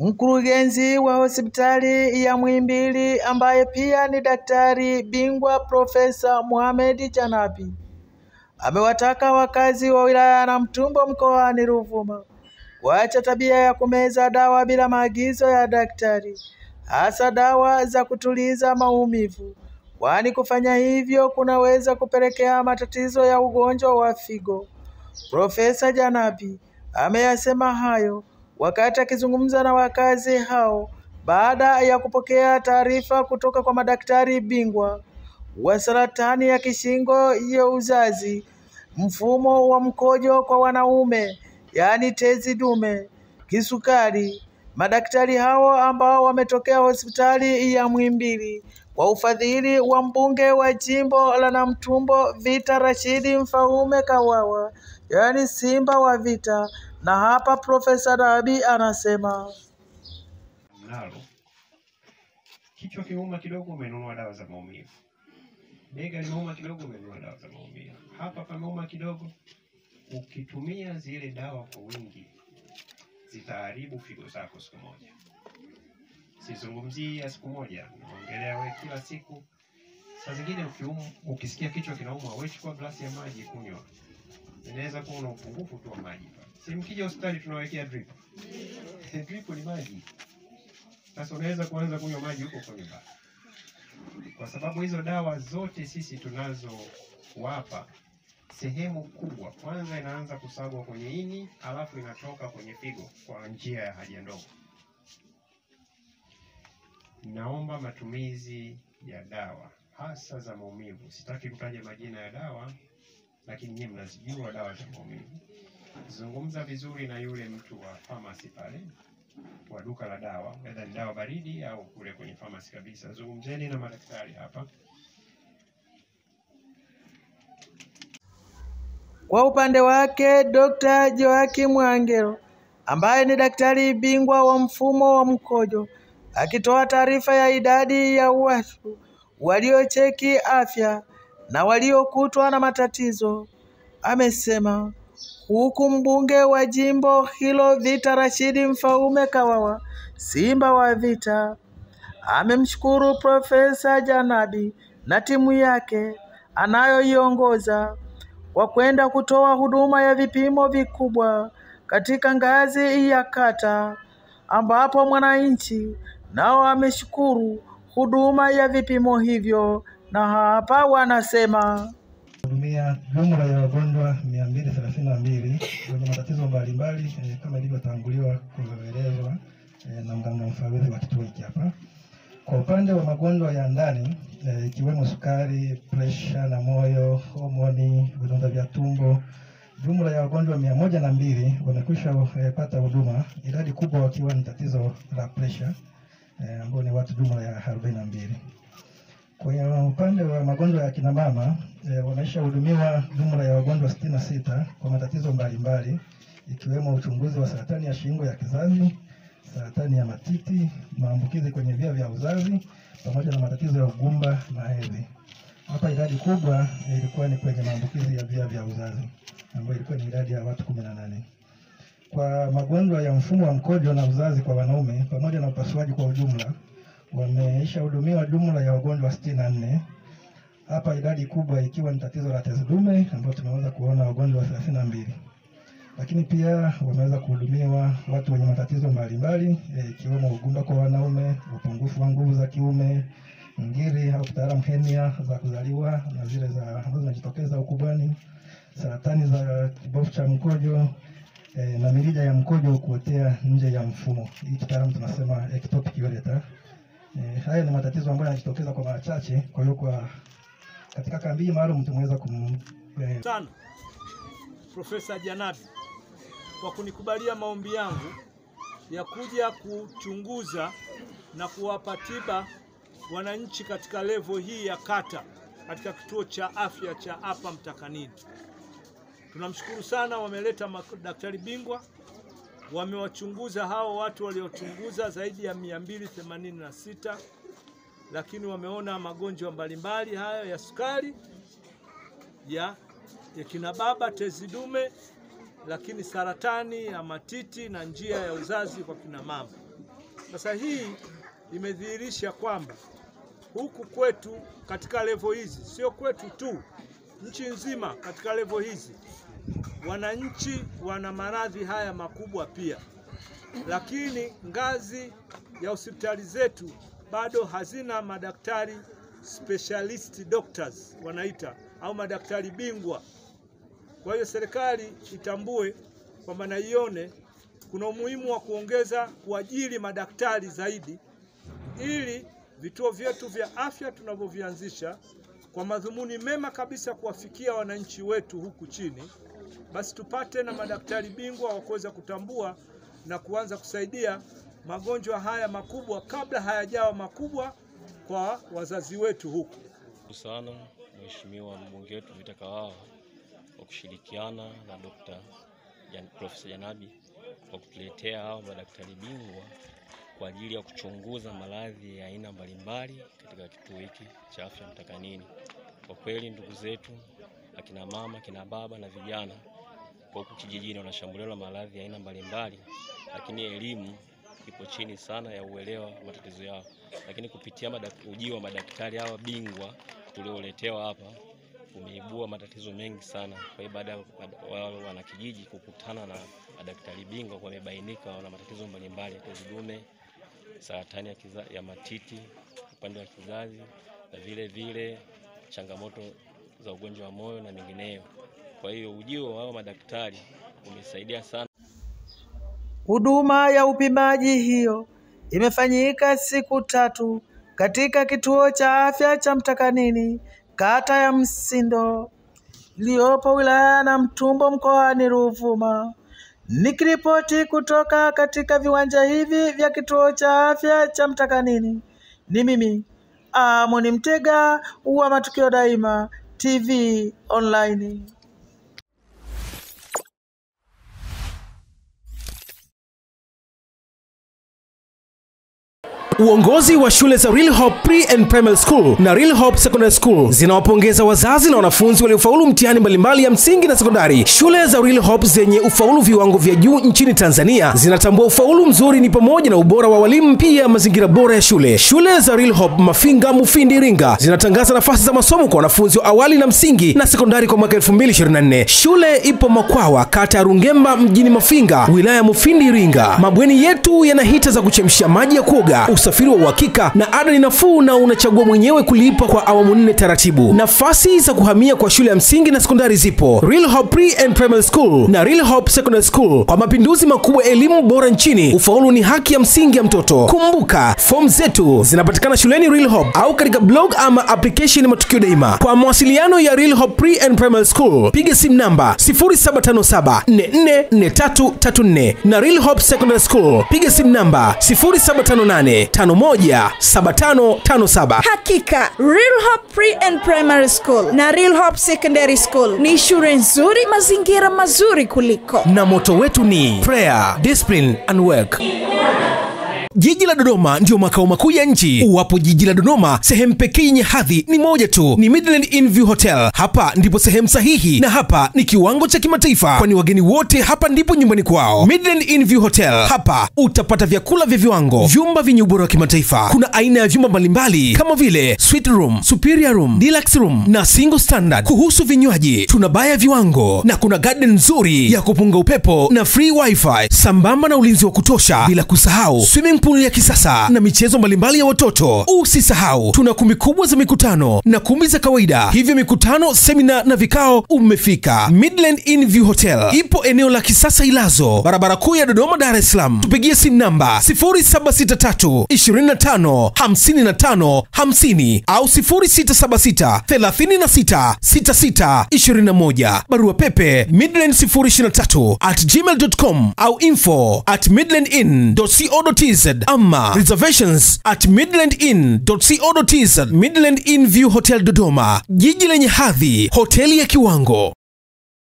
Mkurugenzi wa hospitali ya Muhimbili ambaye pia ni daktari bingwa Profesa Mohamed Janabi amewataka wakazi wa wilaya ya Namtumbo mkoani Ruvuma kuacha tabia ya kumeza dawa bila maagizo ya daktari, hasa dawa za kutuliza maumivu, kwani kufanya hivyo kunaweza kupelekea matatizo ya ugonjwa wa figo. Profesa Janabi ameyasema hayo wakati akizungumza na wakazi hao baada ya kupokea taarifa kutoka kwa madaktari bingwa wa saratani ya kishingo ya uzazi, mfumo wa mkojo kwa wanaume, yaani tezi dume, kisukari. Madaktari hao ambao wametokea hospitali ya Muhimbili kwa ufadhili wa mbunge wa jimbo la Namtumbo Vita Rashidi Mfaume Kawawa, yaani Simba wa Vita. Na hapa Profesa Nabi anasema mnalo kichwa kimeuma kidogo, umenunua dawa za maumivu. Bega limeuma kidogo, umenunua dawa za maumivu. Hapa pameuma kidogo, ukitumia zile dawa kwa wingi zitaharibu figo zako siku moja. Sizungumzii ya siku moja, naongelea wewe kila siku. Saa zingine ukium, ukisikia kichwa kinauma, wewe chukua glasi ya maji kunywa. Inaweza kuwa una upungufu tu wa maji. Si mkija hospitali tunawekea drip. drip ni maji. Sasa unaweza kuanza kunywa maji huko kwa nyumba, kwa sababu hizo dawa zote sisi tunazowapa sehemu kubwa kwanza inaanza kusagwa kwenye ini, alafu inatoka kwenye figo kwa njia ya haja ndogo. Naomba matumizi ya dawa hasa za maumivu, sitaki kutaja majina ya dawa, lakini nyinyi mnazijua dawa za maumivu. Zungumza vizuri na yule mtu wa pharmacy pale wa duka la dawa, aidha ni dawa baridi au kule kwenye pharmacy kabisa. Zungumzeni na madaktari hapa. Kwa upande wake Dr. Joakim Angelo ambaye ni daktari bingwa wa mfumo wa mkojo akitoa taarifa ya idadi ya watu waliocheki afya na waliokutwa na matatizo, amesema huku mbunge wa jimbo hilo Vita Rashidi Mfaume Kawawa Simba wa Vita amemshukuru Profesa Janabi na timu yake anayoiongoza kwa kwenda kutoa huduma ya vipimo vikubwa katika ngazi ya kata, ambapo mwananchi nao ameshukuru huduma ya vipimo hivyo, na hapa wanasema hudumia jumla ya wagonjwa mia mbili thelathini na mbili wenye matatizo mbalimbali eh, kama ilivyotanguliwa kuelezwa eh, na mganga mfawidhi wa kituo hiki hapa. Kwa upande wa magonjwa ya ndani eh, ikiwemo sukari, presha na moyo, homoni, vidonda vya tumbo, jumla ya wagonjwa mia moja na mbili wamekwisha eh, pata huduma, idadi kubwa wakiwa ni tatizo la presha eh, ambao ni watu jumla ya arobaini na mbili. Upande wa magonjwa ya kina mama e, wameshahudumiwa jumla ya wagonjwa sitini na sita kwa matatizo mbalimbali ikiwemo uchunguzi wa saratani ya shingo ya kizazi, saratani ya matiti, maambukizi kwenye via vya uzazi pamoja na matatizo ya ugumba na hedhi. Hapa idadi kubwa ilikuwa ni kwenye maambukizi ya via vya uzazi ambayo ilikuwa ni idadi ya watu kumi na nane. Kwa magonjwa ya mfumo wa mkojo na uzazi kwa wanaume pamoja na upasuaji kwa ujumla wameishahudumiwa jumla ya wagonjwa sitini na nne. Hapa idadi kubwa ikiwa ni tatizo la tezi dume ambao tumeweza kuona wagonjwa thelathini na mbili, lakini pia wameweza kuhudumiwa watu wenye matatizo mbalimbali ikiwemo e, ugumba kwa wanaume, upungufu wa nguvu za kiume, ngiri au kitaalamu henia za kuzaliwa na zile za ambazo zinajitokeza ukubwani, saratani za kibofu cha mkojo e, na mirija ya mkojo kuotea nje ya mfumo. Hii kitaalamu tunasema ectopic ureter. E, haya ni matatizo ambayo yanajitokeza kwa mara chache. Kwa hiyo kwa katika kambi hii maalum tumeweza kum sana Profesa Janabi kwa kunikubalia maombi yangu ya kuja kuchunguza na kuwapa tiba wananchi katika levo hii ya kata katika kituo cha afya cha hapa Mtakanini. Tunamshukuru sana, wameleta daktari bingwa wamewachunguza hao watu waliochunguza zaidi ya 286 lakini wameona magonjwa mbalimbali hayo ya sukari ya, ya kina baba, tezi dume, lakini saratani ya matiti na njia ya uzazi kwa kina mama. Sasa hii imedhihirisha kwamba huku kwetu katika levo hizi, sio kwetu tu, nchi nzima katika levo hizi, wananchi wana maradhi haya makubwa pia, lakini ngazi ya hospitali zetu bado hazina madaktari specialist doctors wanaita, au madaktari bingwa. Kwa hiyo serikali itambue kwamba na ione kuna umuhimu wa kuongeza kuajiri madaktari zaidi ili vituo vyetu vya afya tunavyovianzisha kwa madhumuni mema kabisa kuwafikia wananchi wetu huku chini, basi tupate na madaktari bingwa wa kuweza kutambua na kuanza kusaidia magonjwa haya makubwa kabla hayajawa makubwa kwa wazazi wetu huku. sana Mheshimiwa mbunge wetu Vita Kawawa kwa kushirikiana na Dr. Profesa Janabi kwa kutuletea hao madaktari bingwa kwa ajili ya kuchunguza maradhi ya aina mbalimbali katika kituo hiki cha afya Mtakanini. Kwa kweli ndugu zetu akina mama, akina baba na vijana kwa huku kijijini wanashambuliwa na maradhi ya aina mbalimbali, lakini elimu ipo chini sana ya uelewa wa matatizo yao, lakini kupitia ujio wa madaktari hawa bingwa tulioletewa hapa umeibua matatizo mengi sana. Kwa hiyo baada ya wanakijiji kukutana na madaktari bingwa, wamebainika wana matatizo mbalimbali ya tezi dume, saratani ya, kiza, ya matiti upande wa kizazi na vile vile changamoto za ugonjwa wa moyo na mengineyo. Kwa hiyo ujio wa madaktari umesaidia sana. Huduma ya upimaji hiyo imefanyika siku tatu katika kituo cha afya cha Mtakanini, kata ya Msindo, iliyopo wilaya ya Namtumbo mkoani Ruvuma. Nikiripoti kutoka katika viwanja hivi vya kituo cha afya cha Mtakanini, ni mimi Amoni Mtega wa Matukio Daima TV Online. Uongozi wa shule za Real Hope Pre and Primary School na Real Hope Secondary School zinawapongeza wazazi na wanafunzi waliofaulu mtihani mbalimbali ya msingi na sekondari. Shule za Real Hope zenye ufaulu viwango vya juu nchini Tanzania zinatambua ufaulu mzuri ni pamoja na ubora wa walimu, pia mazingira bora ya shule. Shule za Real Hope Mafinga, Mufindi, Iringa zinatangaza nafasi za masomo kwa wanafunzi wa awali na msingi na sekondari kwa mwaka 2024. Shule ipo Makwawa, kata ya Rungemba, mjini Mafinga, wilaya ya Mufindi, Iringa. Mabweni yetu yana hita za kuchemshia maji ya kuoga, usafiri wa uhakika na ada ni nafuu, na unachagua mwenyewe kulipa kwa awamu nne taratibu. Nafasi za kuhamia kwa shule ya msingi na sekondari zipo Real Hope Pre and Primary School na Real Hope Secondary School. Kwa mapinduzi makubwa elimu bora nchini, ufaulu ni haki ya msingi ya mtoto. Kumbuka, fomu zetu zinapatikana shuleni Real Hope au katika blog ama application Matukio Daima. Kwa mawasiliano ya Real Hope Pre and Primary School, piga simu namba 0757444334 na Real Hope Secondary School, piga simu namba 0758517557. Hakika Real Hope Pre and Primary School na Real Hope Secondary School ni shule nzuri, mazingira mazuri kuliko. na moto wetu ni prayer discipline and work Jiji la Dodoma ndio makao makuu ya nchi. Uwapo jiji la Dodoma, sehemu pekee yenye hadhi ni moja tu, ni Midland Inn View Hotel. Hapa ndipo sehemu sahihi, na hapa ni kiwango cha kimataifa, kwani wageni wote hapa ndipo nyumbani kwao. Midland Inn View Hotel, hapa utapata vyakula vya viwango, vyumba vyenye ubora wa kimataifa. Kuna aina ya vyumba mbalimbali kama vile suite room, superior room, deluxe room na single standard. Kuhusu vinywaji, tuna baya ya viwango na kuna garden nzuri ya kupunga upepo na free wifi sambamba na ulinzi wa kutosha, bila kusahau swimming pool ya kisasa na michezo mbalimbali ya watoto. Usisahau tuna kumbi kubwa za mikutano na kumbi za kawaida, hivyo mikutano, semina na vikao umefika. Midland Inn View Hotel ipo eneo la kisasa Ilazo, barabara kuu ya Dodoma Dar es Salaam. Tupigie simu namba 0763 25 55 50 au 0676 36 66 21. Barua pepe midland 023 at gmail.com au info at midlandinn.co.tz ama reservations at midlandinn.co.tz. Midland Inn View Hotel Dodoma, jiji lenye hadhi, hoteli ya kiwango.